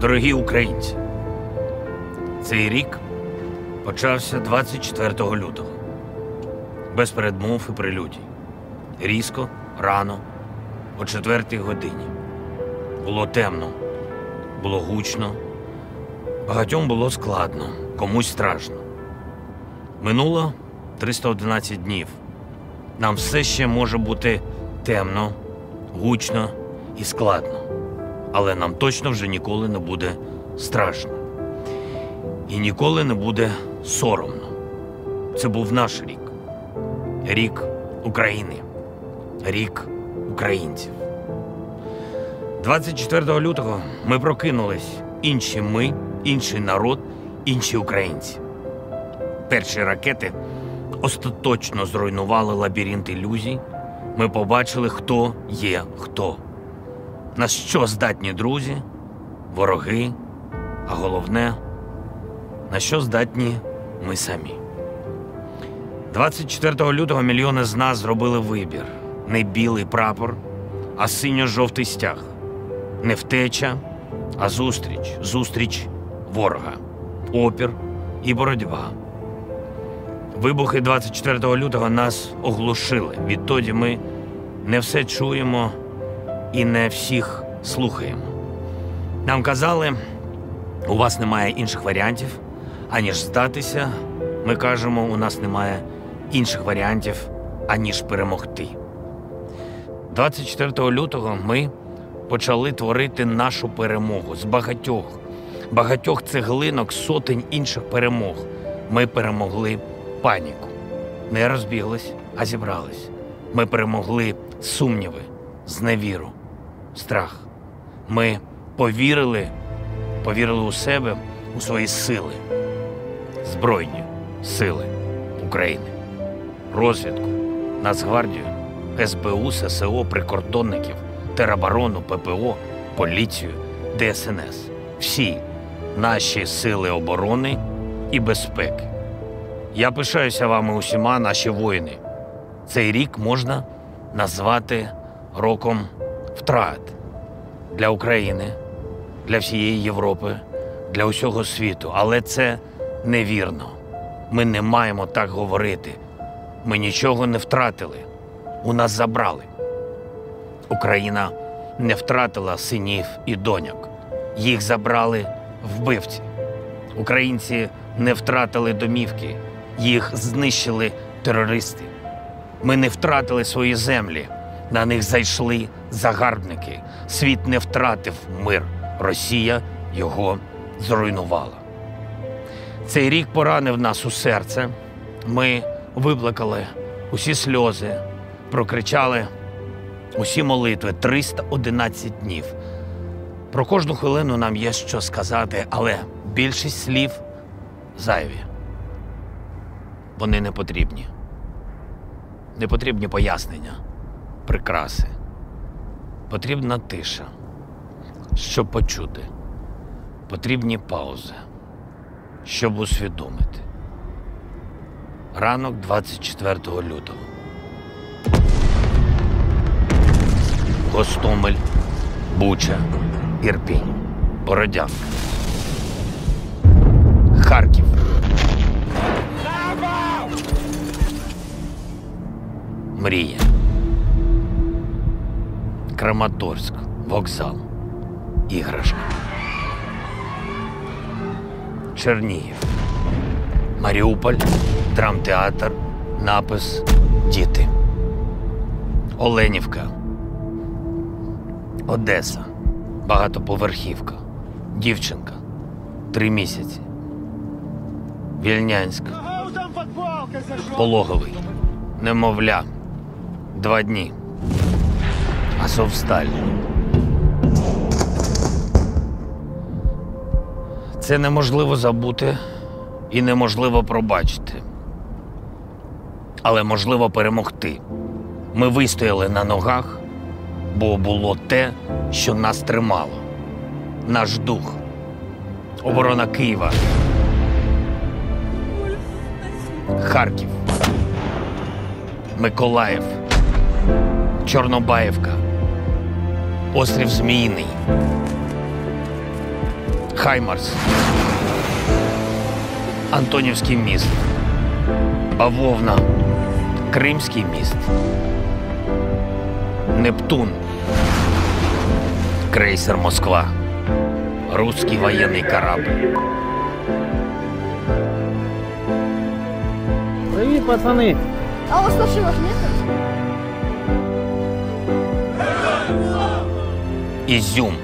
Дорогі українці, цей рік почався 24 лютого. Без передмов і прелюдій. Різко, рано, о четвертій годині. Було темно, було гучно, багатьом було складно, комусь страшно. Минуло 311 днів. Нам все ще може бути темно, гучно і складно. Але нам точно вже ніколи не буде страшно. І ніколи не буде соромно. Це був наш рік. Рік України. Рік українців. 24 лютого ми прокинулись. Інші ми, інший народ, інші українці. Перші ракети остаточно зруйнували лабіринт ілюзій. Ми побачили, хто є хто. На що здатні друзі, вороги, а головне, на що здатні ми самі. 24 лютого мільйони з нас зробили вибір: не білий прапор, а синьо-жовтий стяг, не втеча, а зустріч, зустріч ворога, опір і боротьба. Вибухи 24 лютого нас оглушили. Відтоді ми не все чуємо і не всіх слухаємо. Нам казали, у вас немає інших варіантів, аніж здатися. Ми кажемо, у нас немає інших варіантів, аніж перемогти. 24 лютого ми почали творити нашу перемогу з багатьох, багатьох цеглинок, сотень інших перемог. Ми перемогли паніку. Не розбіглись, а зібрались. Ми перемогли сумніви, зневіру, страх. Ми повірили, повірили у себе, у свої сили, Збройні сили України, розвідку, Нацгвардію, СБУ, ССО, прикордонників, тероборону, ППО, поліцію, ДСНС. Всі наші сили оборони і безпеки. Я пишаюся вами усіма, наші воїни. Цей рік можна назвати роком втрат для України, для всієї Європи, для усього світу. Але це невірно. Ми не маємо так говорити. Ми нічого не втратили. У нас забрали. Україна не втратила синів і доньок. Їх забрали вбивці. Українці не втратили домівки, їх знищили терористи. Ми не втратили свої землі, на них зайшли загарбники. Світ не втратив мир. Росія його зруйнувала. Цей рік поранив нас у серце. Ми виплакали усі сльози, прокричали усі молитви 311 днів. Про кожну хвилину нам є що сказати, але більшість слів зайві. Вони не потрібні. Не потрібні пояснення, прикраси. Потрібна тиша, щоб почути. Потрібні паузи, щоб усвідомити. Ранок 24 лютого. Гостомель, Буча, Ірпінь, Бородянка. Харків. Мрія. Краматорськ, вокзал, іграшка. Чернігів. Маріуполь, драмтеатр, напис Діти. Оленівка. Одеса. Багатоповерхівка. Дівчинка. Три місяці. Вільнянськ. Пологовий. Немовля. Два дні. Азовсталь. Це неможливо забути і неможливо пробачити. Але можливо перемогти. Ми вистояли на ногах, бо було те, що нас тримало. Наш дух. Оборона Києва. Харків. Миколаїв. Чорнобаївка. Острів Зміїний. Хаймарс, Антонівський міст, Бавовна, Кримський міст, Нептун, крейсер Москва, русский воєнний корабль. Привіт, пацани! А у вас машинок нет? Ізюм,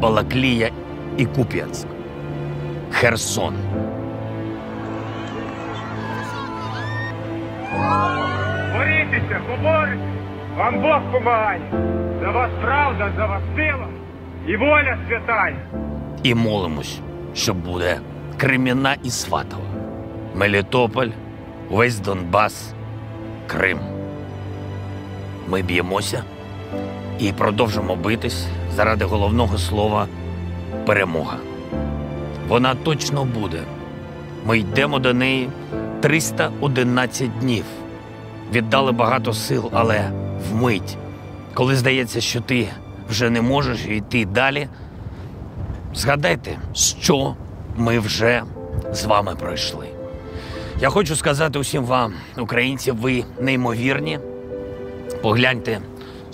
Балаклія і Куп'янськ, Херсон. Борітеся, поборіть! Вам Бог помагає! За вас правда, за вас сила і воля святая! І молимось, що буде Креміна і Сватова, Мелітополь, весь Донбас, Крим. Ми б'ємося і продовжимо битись заради головного слова перемога. Вона точно буде. Ми йдемо до неї 311 днів. Віддали багато сил, але вмить, коли здається, що ти вже не можеш йти далі, згадайте, що ми вже з вами пройшли. Я хочу сказати усім вам, українці, ви неймовірні. Погляньте,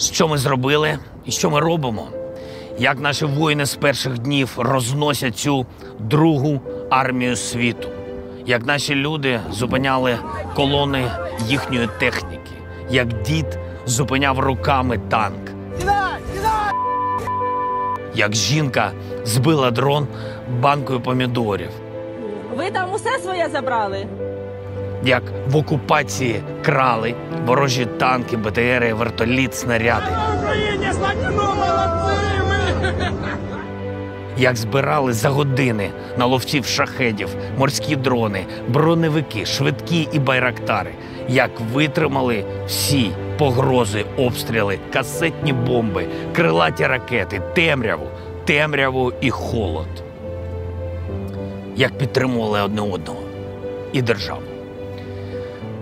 що ми зробили? І що ми робимо. Як наші воїни з перших днів розносять цю другу армію світу, як наші люди зупиняли колони їхньої техніки, як дід зупиняв руками танк, як жінка збила дрон банкою помідорів, Ви там усе своє забрали? Як в окупації крали ворожі танки, БТРи, вертоліт, снаряди. Як збирали за години на ловців шахедів, морські дрони, броневики, швидкі і байрактари, як витримали всі погрози, обстріли, касетні бомби, крилаті ракети, темряву, темряву і холод. Як підтримували одне одного і державу.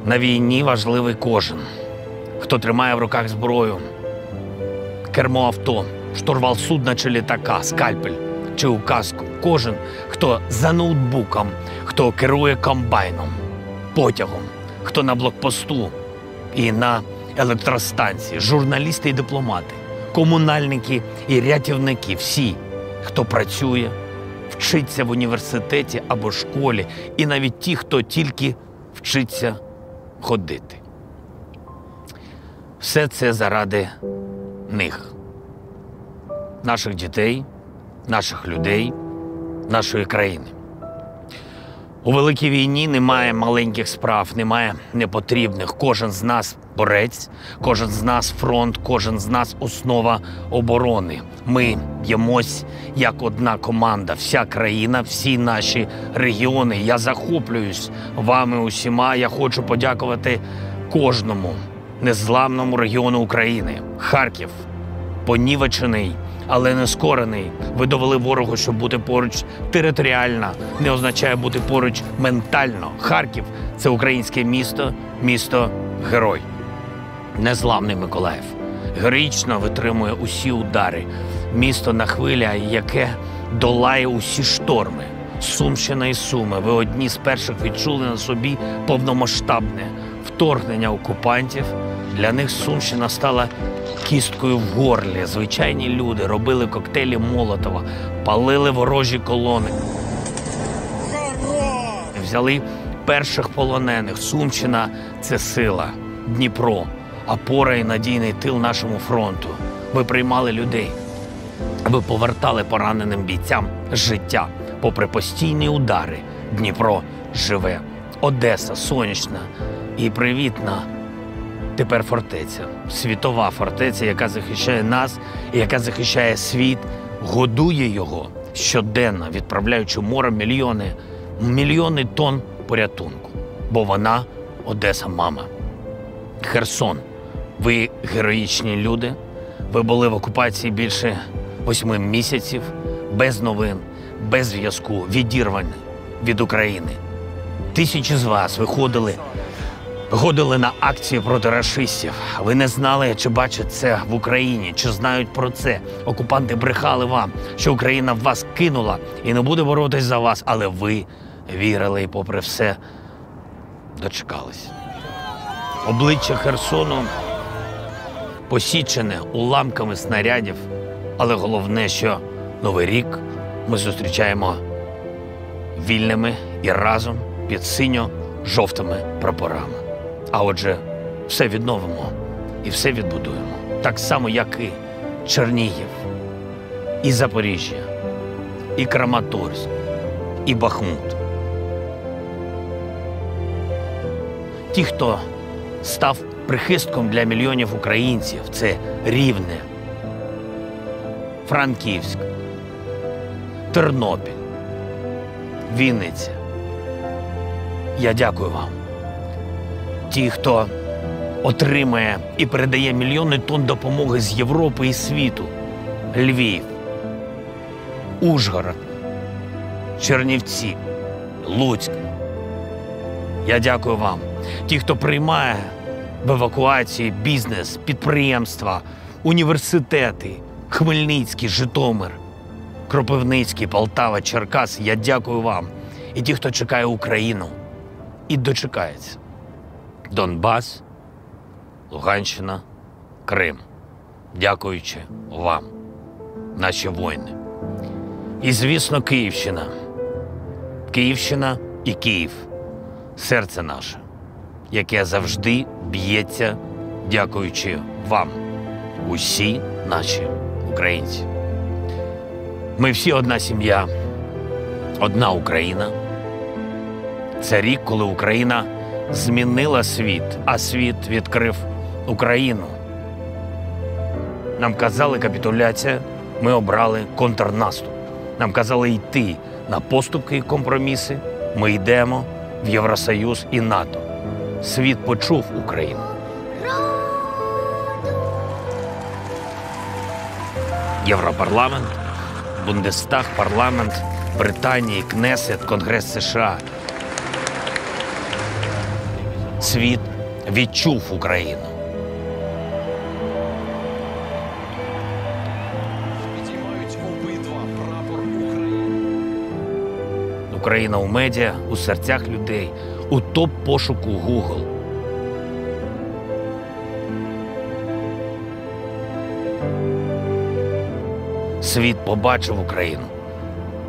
На війні важливий кожен, хто тримає в руках зброю, кермо авто, штурвал судна чи літака, скальпель чи указку. Кожен, хто за ноутбуком, хто керує комбайном, потягом, хто на блокпосту і на електростанції, журналісти і дипломати, комунальники і рятівники, всі, хто працює, вчиться в університеті або школі, і навіть ті, хто тільки вчиться ходити. Все це заради них, наших дітей, наших людей, нашої країни. У великій війні немає маленьких справ, немає непотрібних. Кожен з нас борець, кожен з нас фронт, кожен з нас основа оборони. Ми б'ємось як одна команда, вся країна, всі наші регіони. Я захоплююсь вами усіма. Я хочу подякувати кожному незламному регіону України. Харків, понівечений, але не скорений. Ви довели ворогу, що бути поруч територіально не означає бути поруч ментально. Харків це українське місто, місто герой. Незламний Миколаїв. Героїчно витримує усі удари. Місто на хвиля, яке долає усі шторми. Сумщина і Суми. Ви одні з перших відчули на собі повномасштабне вторгнення окупантів. Для них Сумщина стала кісткою в горлі. Звичайні люди робили коктейлі Молотова, палили ворожі колони. Взяли перших полонених. Сумщина це сила, Дніпро, опора і надійний тил нашому фронту. Ви приймали людей. Ви повертали пораненим бійцям життя, попри постійні удари. Дніпро живе, Одеса сонячна і привітна. Тепер фортеця, світова фортеця, яка захищає нас і яка захищає світ, годує його щоденно, відправляючи море мільйони, мільйони тонн порятунку. Бо вона Одеса, мама. Херсон. Ви героїчні люди. Ви були в окупації більше восьми місяців, без новин, без зв'язку, відірвані від України. Тисячі з вас виходили Ходили на акції проти рашистів. Ви не знали, чи бачать це в Україні, чи знають про це. Окупанти брехали вам, що Україна вас кинула і не буде боротись за вас, але ви вірили і, попри все, дочекались. Обличчя Херсону посічене уламками снарядів, але головне, що Новий рік ми зустрічаємо вільними і разом під синьо-жовтими прапорами. А отже, все відновимо і все відбудуємо. Так само, як і Чернігів, і Запоріжжя, і Краматорськ, і Бахмут. Ті, хто став прихистком для мільйонів українців, це Рівне, Франківськ, Тернопіль, Вінниця. Я дякую вам. Ті, хто отримає і передає мільйони тонн допомоги з Європи і світу. Львів, Ужгород, Чернівці, Луцьк. Я дякую вам. Ті, хто приймає в евакуації бізнес, підприємства, університети, Хмельницький, Житомир, Кропивницький, Полтава, Черкас. Я дякую вам. І ті, хто чекає Україну і дочекається. Донбас, Луганщина, Крим. Дякуючи вам, наші воїни. І, звісно, Київщина. Київщина і Київ серце наше, яке завжди б'ється, дякуючи вам, усі наші українці. Ми всі одна сім'я, одна Україна. Це рік, коли Україна змінила світ, а світ відкрив Україну. Нам казали капітуляція, ми обрали контрнаступ. Нам казали йти на поступки і компроміси. Ми йдемо в Євросоюз і НАТО. Світ почув Україну. Європарламент, Бундестаг, парламент Британії, Кнесет, Конгрес США. Світ відчув Україну. Україна у медіа, у серцях людей, у топ пошуку Google. Світ побачив Україну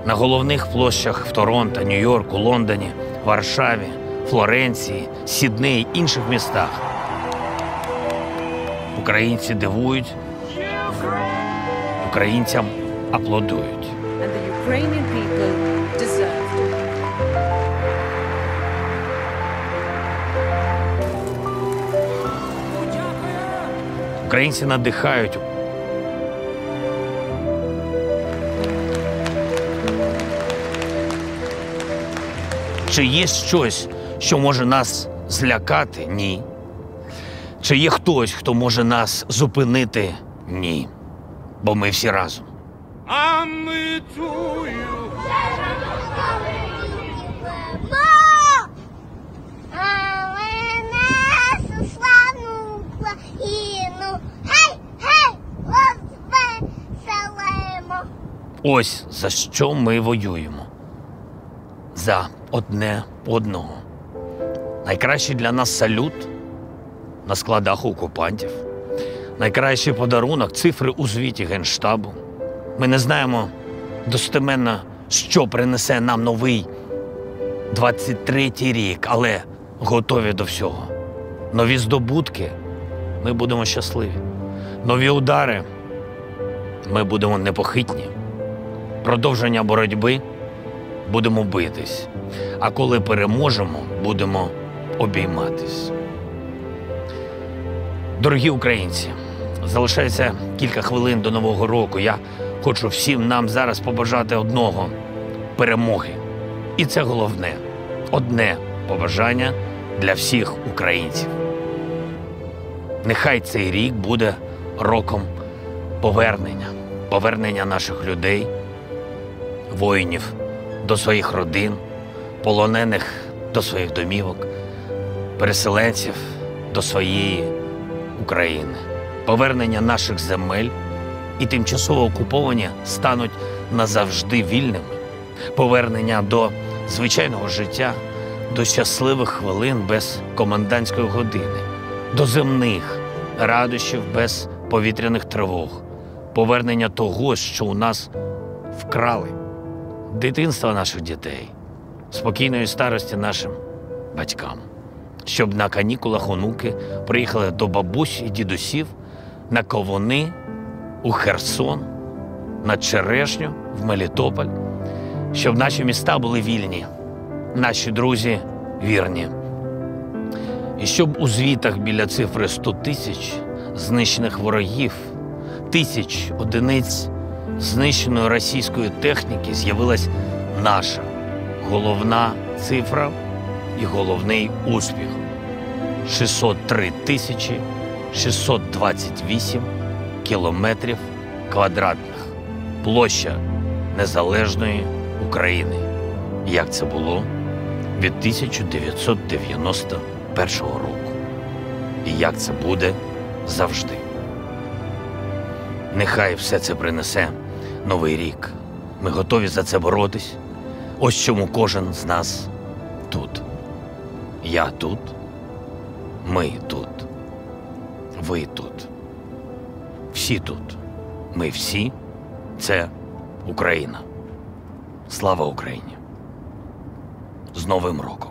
на головних площах в Торонто, Нью-Йорку, Лондоні, Варшаві, Флоренції, Сіднеї, інших містах. Українці дивують, українцям аплодують. Українці надихають. Чи є щось, що може нас злякати? Ні. Чи є хтось, хто може нас зупинити? Ні. Бо ми всі разом. А ми розвеселимо. Ось за що ми воюємо. За одне одного. Найкращий для нас салют на складах окупантів. Найкращий подарунок цифри у звіті Генштабу. Ми не знаємо достеменно, що принесе нам новий 23-й рік, але готові до всього. Нові здобутки ми будемо щасливі. Нові удари ми будемо непохитні продовження боротьби будемо битись. А коли переможемо, будемо обійматись. Дорогі українці, залишається кілька хвилин до Нового року. Я хочу всім нам зараз побажати одного перемоги. І це головне одне побажання для всіх українців. Нехай цей рік буде роком повернення, повернення наших людей, воїнів до своїх родин, полонених до своїх домівок, переселенців до своєї України. Повернення наших земель і тимчасово окуповані стануть назавжди вільними. Повернення до звичайного життя, до щасливих хвилин без комендантської години, до земних радощів без повітряних тривог, повернення того, що у нас вкрали, дитинства наших дітей, спокійної старості нашим батькам, щоб на канікулах онуки приїхали до бабусь і дідусів на ковуни у Херсон, на Черешню в Мелітополь, щоб наші міста були вільні, наші друзі вірні. І щоб у звітах біля цифри 100 тисяч знищених ворогів, тисяч одиниць знищеної російської техніки з'явилась наша головна цифра і головний успіх 603 тисячі 628 кілометрів квадратних. Площа незалежної України. Як це було від 1991 року. І як це буде завжди. Нехай все це принесе новий рік. Ми готові за це боротись. Ось чому кожен з нас тут. Я тут, ми тут, ви тут. Всі тут. Ми всі це Україна. Слава Україні! З Новим роком!